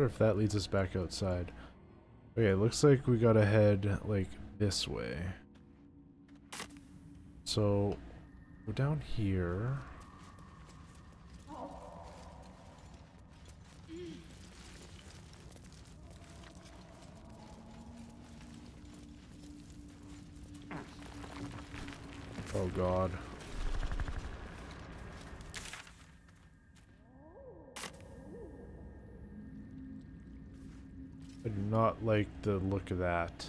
wonder if that leads us back outside. Okay, looks like we gotta head, like, this way. So, go down here. Oh god. Not like the look of that.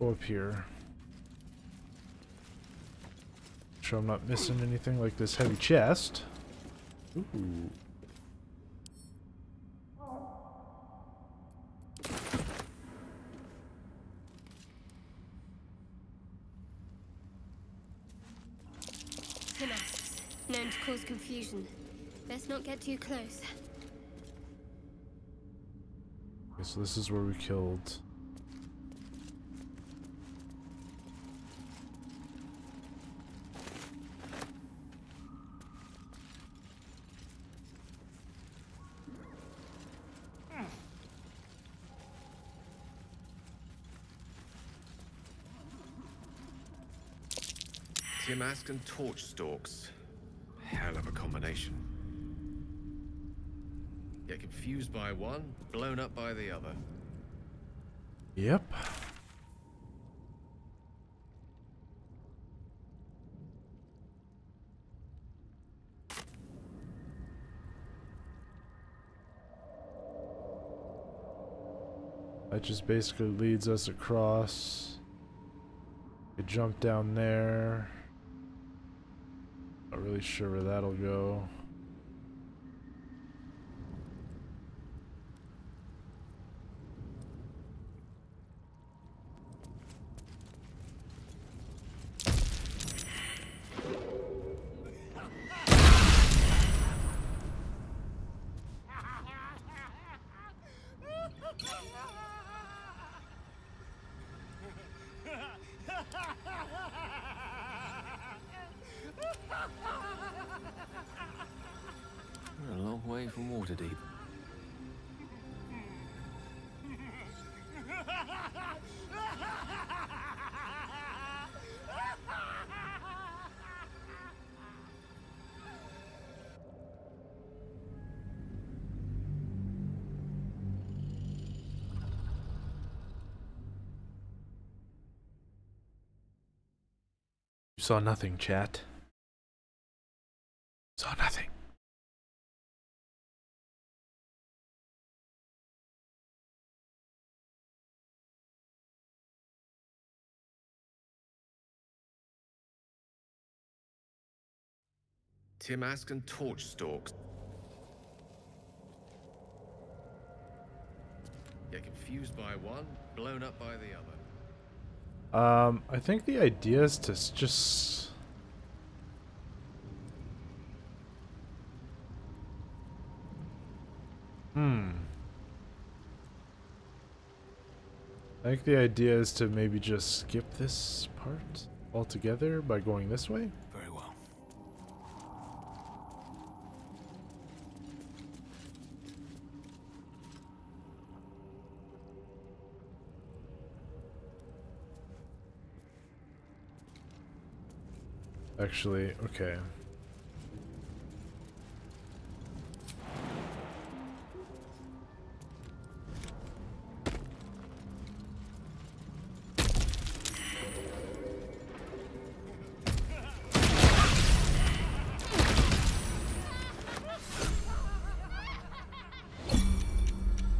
Go up here. Sure I'm not missing anything like this heavy chest. Ooh. known to cause confusion. Best not get too close. Okay, so this is where we killed Timask and torch stalks. Hell of a combination. Confused by one, blown up by the other. Yep. That just basically leads us across. We jump down there. Not really sure where that'll go. Saw nothing, chat. Saw nothing. Timask and torch stalks. Get confused by one, blown up by the other. Um, I think the idea is to just... Hmm. I think the idea is to maybe just skip this part altogether by going this way. Actually, okay.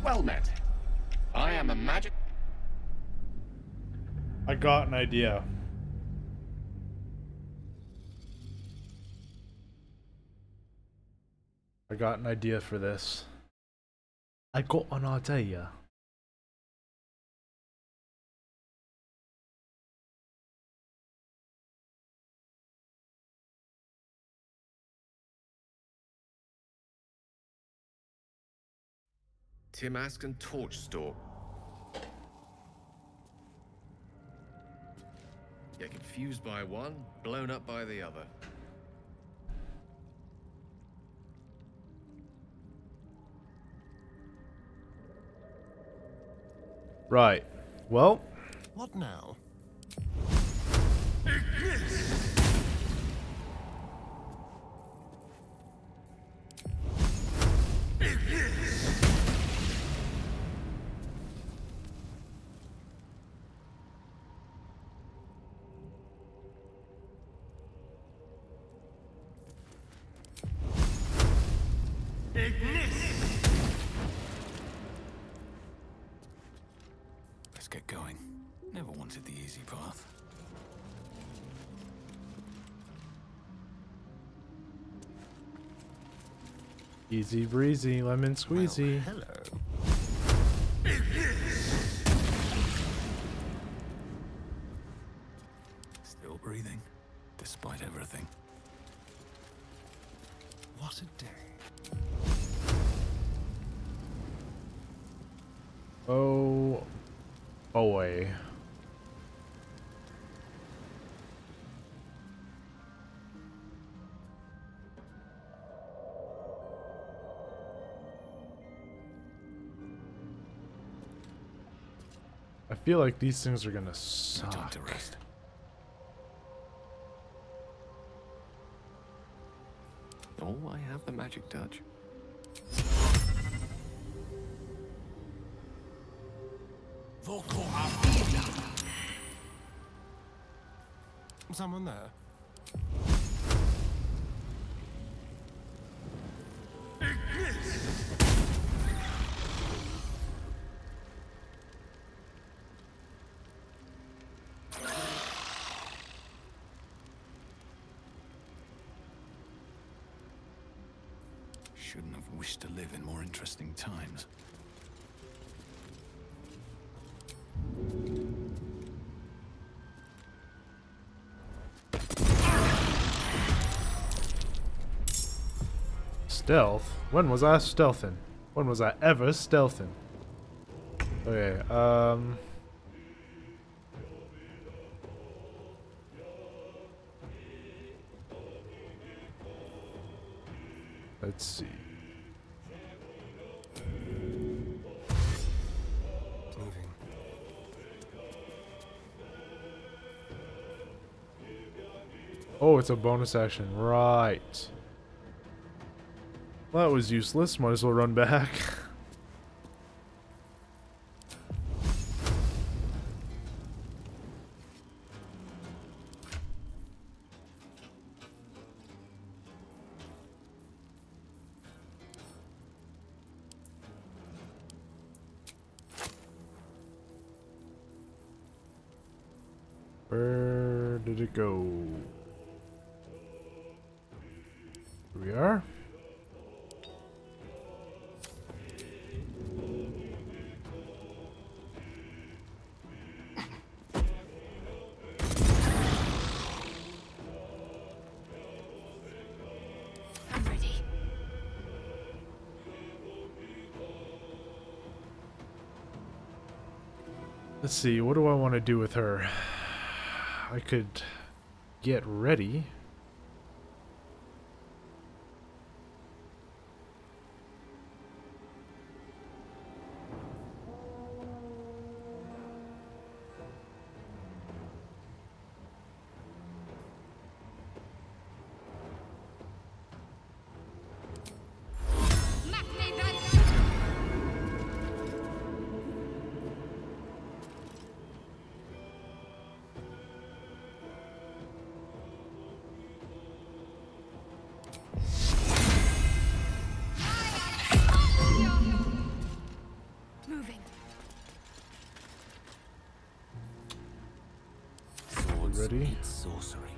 Well met. I am a magic... I got an idea. Got an idea for this. I got an idea. Timask and Torch Stalk. Get confused by one, blown up by the other. Right. Well, What now? Easy breezy, lemon squeezy. Hello. Still breathing, despite everything. What a day. Oh boy. Feel like these things are gonna suck. to rest. Oh, I have the magic touch. Someone there? Shouldn't have wished to live in more interesting times. Stealth? When was I stealthing? When was I ever stealthing? Okay, um... Let's see. Moving. Oh, it's a bonus action. Right. Well, that was useless. Might as well run back. Where did it go? Here we are. I'm ready. Let's see, what do I want to do with her? I could get ready. Meet sorcery.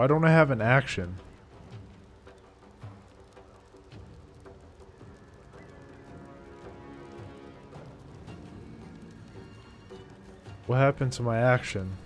Why don't I have an action? What happened to my action?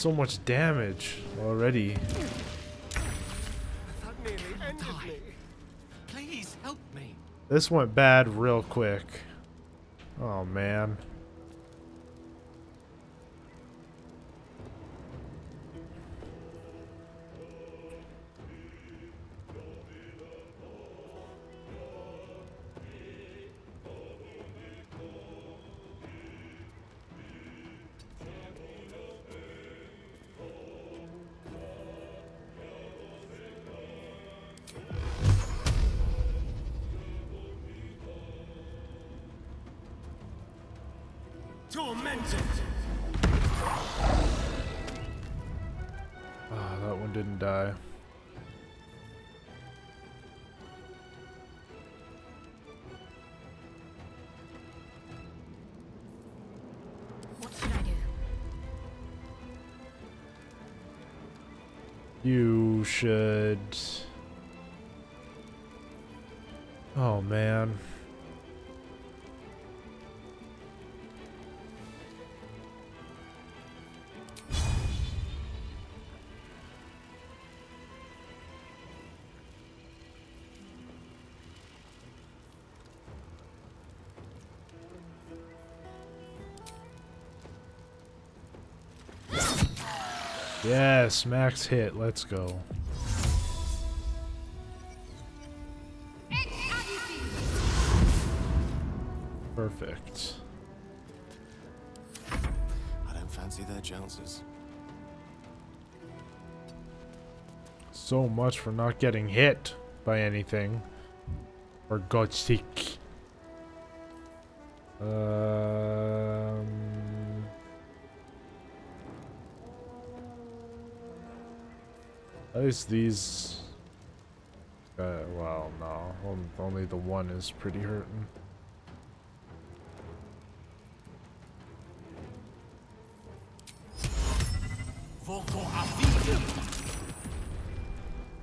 So much damage already. That nearly ended me. Please help me. This went bad real quick. Oh man. Tormented. Ah, that one didn't die. What should I do? You should. Oh man. Yes, max hit. Let's go. Perfect. I don't fancy their chances. So much for not getting hit by anything. For God's sake. Um, at least these. Uh, well, no. Only the one is pretty hurting.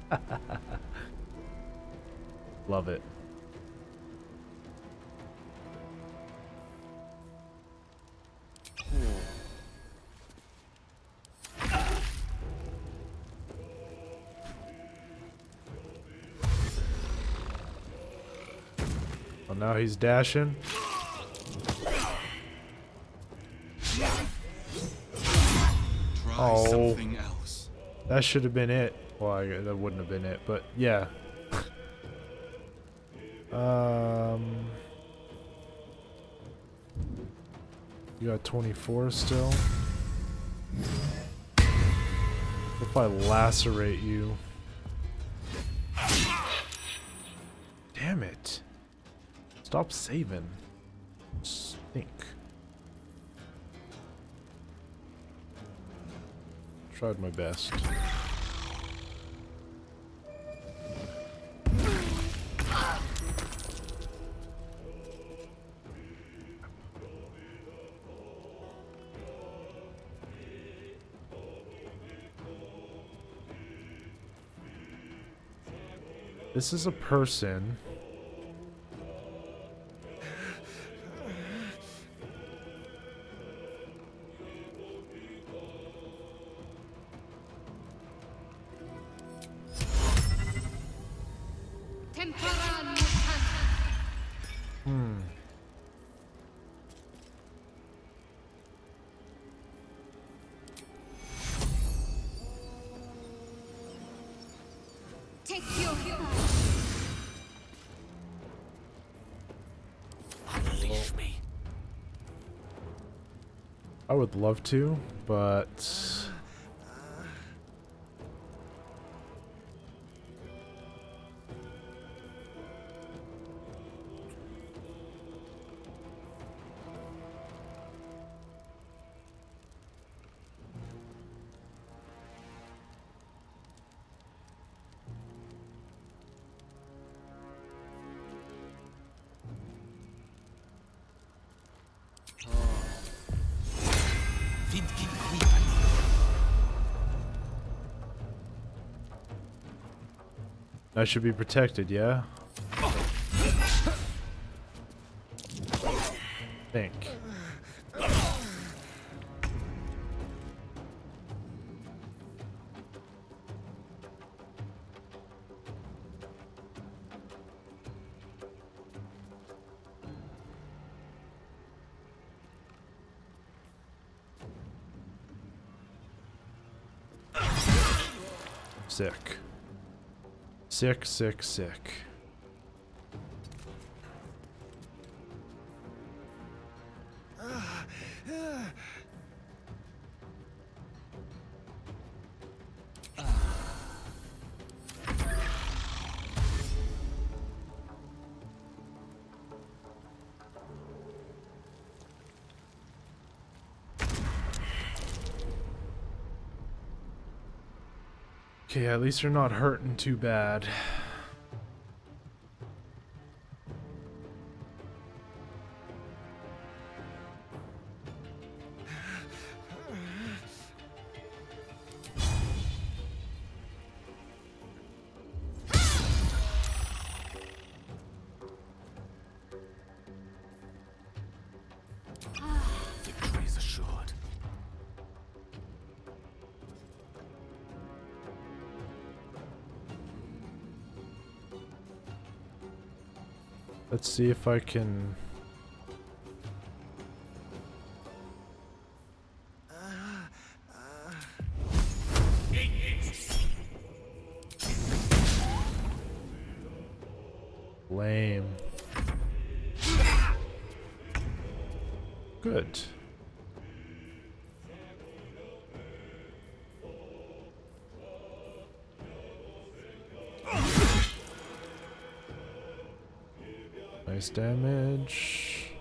Love it. Now he's dashing. Try Oh. something else. That should have been it. Well, I, that wouldn't have been it, but yeah. um, you got 24 still. If I lacerate you. Stop saving. Stink. tried my best. This is a person. Would love to, but I should be protected, yeah? Sick, sick, sick. Ah, Okay, at least you're not hurting too bad. If I can... damage.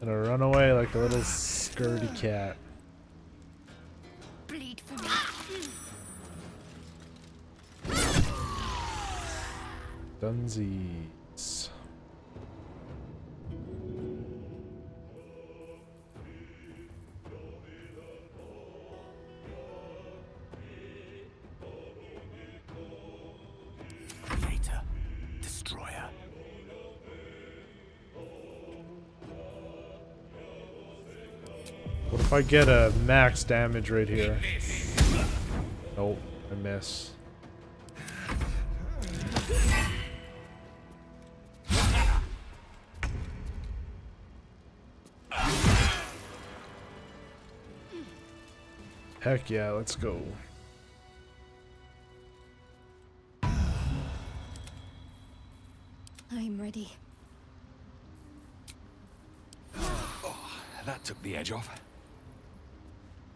Gonna run away like a little scurdy cat. bleed if I get a max damage right here? Nope, I miss. Heck yeah, let's go. I'm ready. Oh, That took the edge off.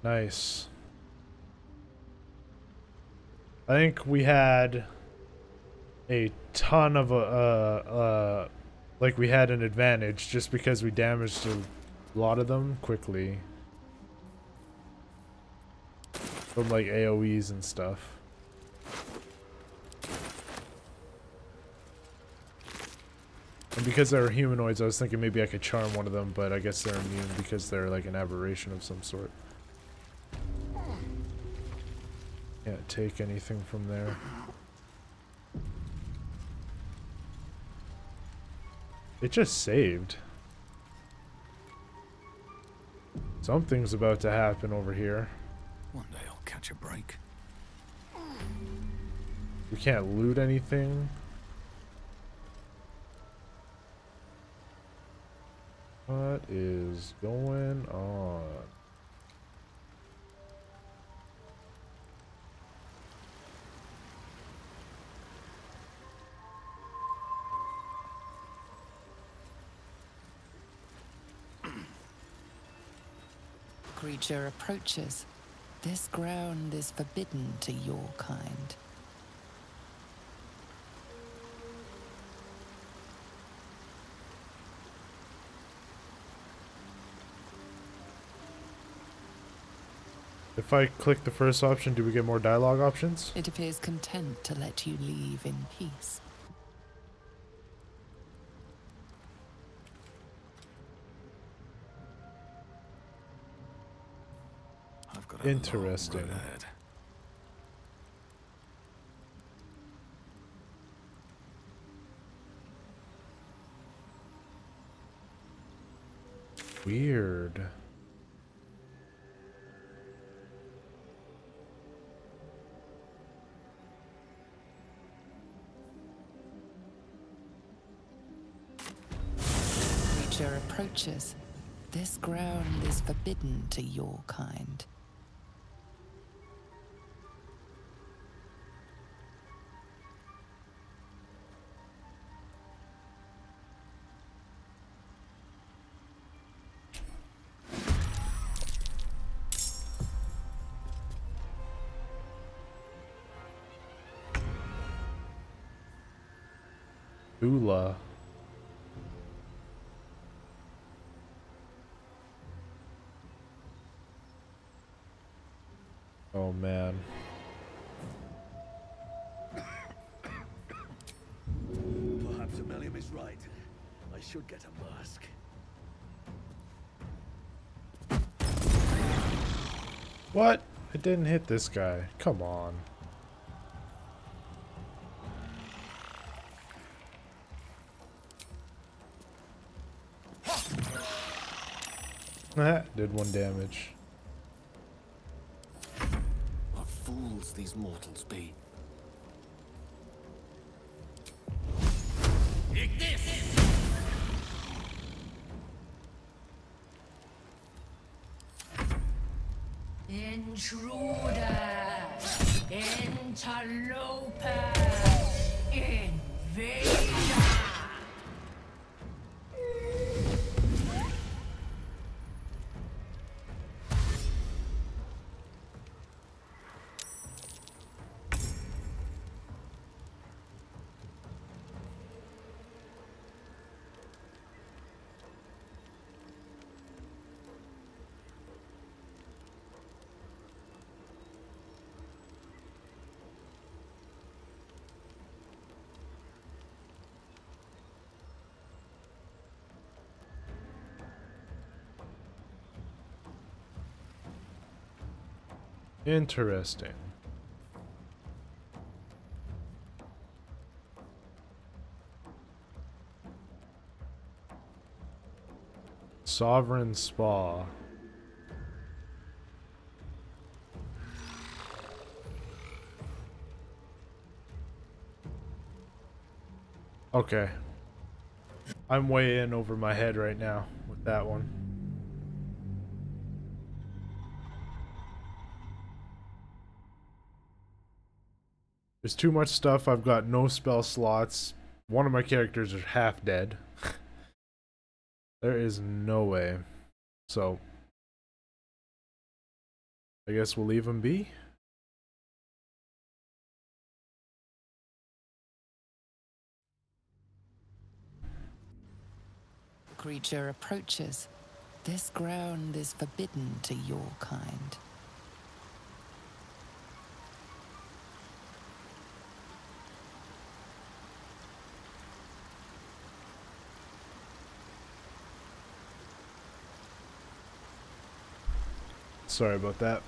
Nice. I think we had a ton of uh, uh, uh like we had an advantage just because we damaged a lot of them quickly. From like AoEs and stuff. And because they're humanoids, I was thinking maybe I could charm one of them, but I guess they're immune because they're like an aberration of some sort. Can't take anything from there. It just saved. Something's about to happen over here. One day I'll catch a break. We can't loot anything. What is going on? Creature approaches. This ground is forbidden to your kind. If I click the first option, do we get more dialogue options? It appears content to let you leave in peace. Interesting. Weird. Creature approaches. This ground is forbidden to your kind. Ula. Oh man. Perhaps Amelia is right. I should get a mask. What? I didn't hit this guy. Come on. Did one damage. What fools these mortals be. Intruder! Interloper! Invader! Interesting. Sovereign Spaw. Okay. I'm way in over my head right now with that one. There's too much stuff. I've got no spell slots. One of my characters is half dead. there is no way. So, I guess we'll leave him be. Creature approaches. This ground is forbidden to your kind. Sorry about that.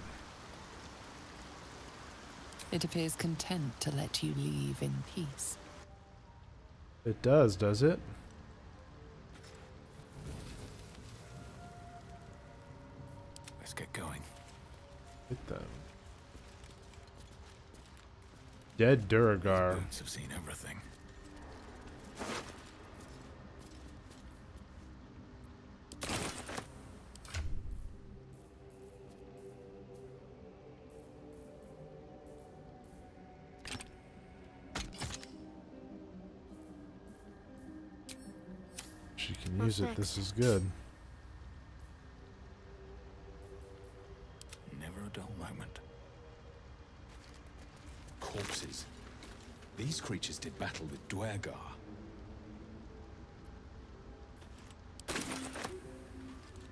It appears content to let you leave in peace. It does, does it? Let's get going. Hit them. Dead Duergar. Boots have seen everything. Use it. This is good. Never a dull moment. Corpses. These creatures did battle with Duergar.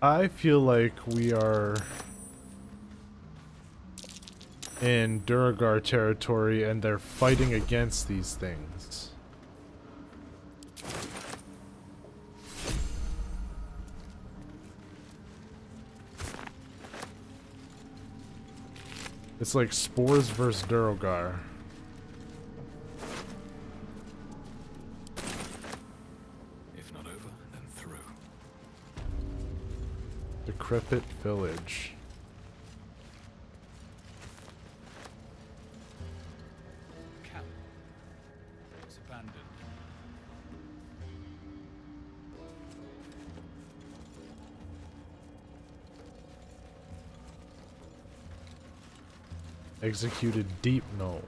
I feel like we are in Duergar territory and they're fighting against these things. It's like Spores versus Duergar. If not over, then through. Decrepit Village. Executed Deep Gnome.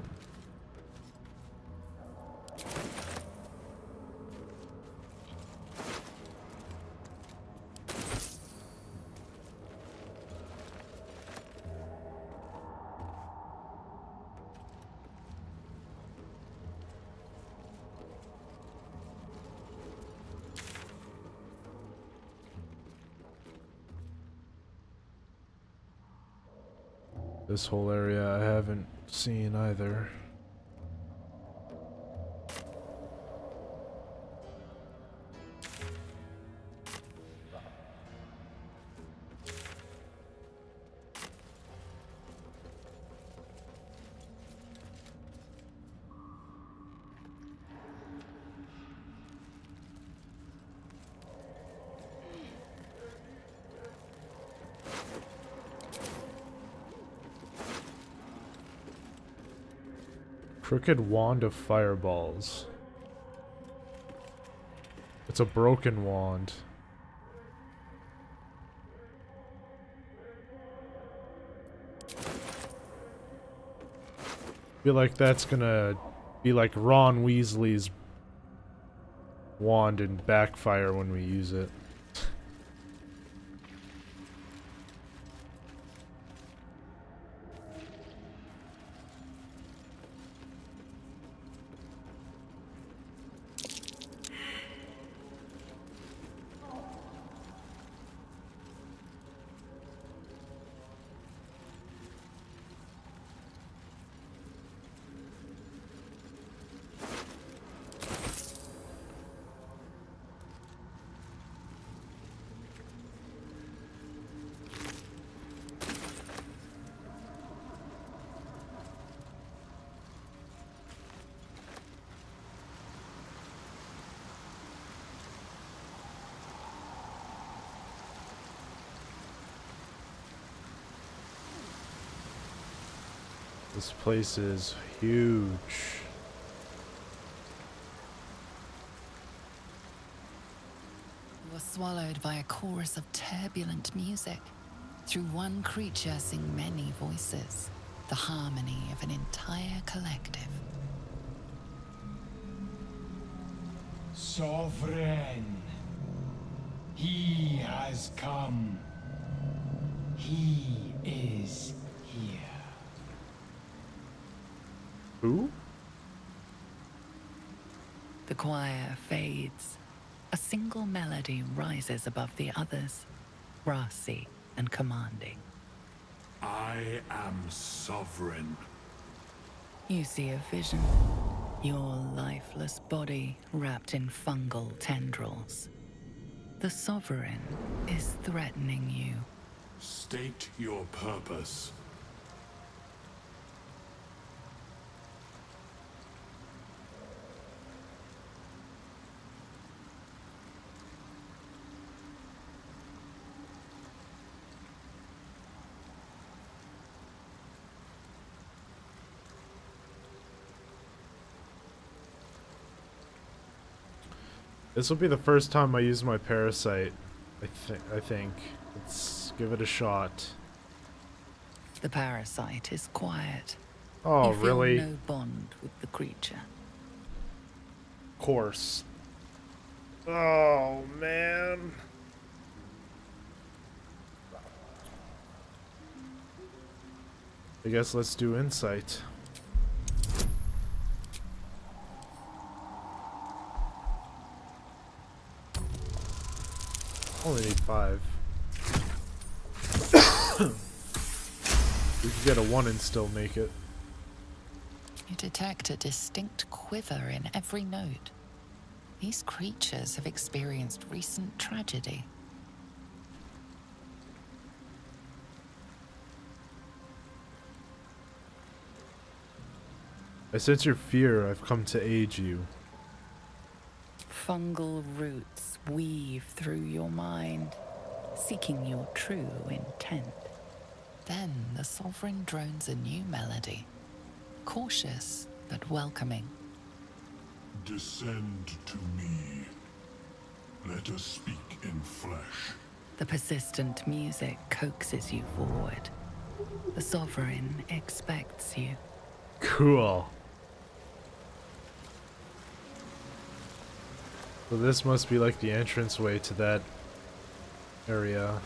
This whole area I haven't seen either. Crooked Wand of Fireballs. It's a broken wand. feel like that's gonna be like Ron Weasley's wand and backfire when we use it. This place is huge. You are swallowed by a chorus of turbulent music. Through one creature sing many voices, the harmony of an entire collective. Sovereign. He has come. He is here. Who? The choir fades. A single melody rises above the others, brassy and commanding. I am sovereign. You see a vision. Your lifeless body wrapped in fungal tendrils. The Sovereign is threatening you. State your purpose. This will be the first time I use my parasite. I think. I think. Let's give it a shot. The parasite is quiet. Oh, you feel really? no bond with the creature. Of course. Oh man. I guess let's do insight. Only need five. we could get a one and still make it. You detect a distinct quiver in every note. These creatures have experienced recent tragedy. I sense your fear. I've come to aid you. Fungal roots weave through your mind, seeking your true intent. Then the Sovereign drones a new melody, cautious but welcoming. Descend to me. Let us speak in flesh. The persistent music coaxes you forward. The Sovereign expects you. Cool. So this must be like the entrance way to that area.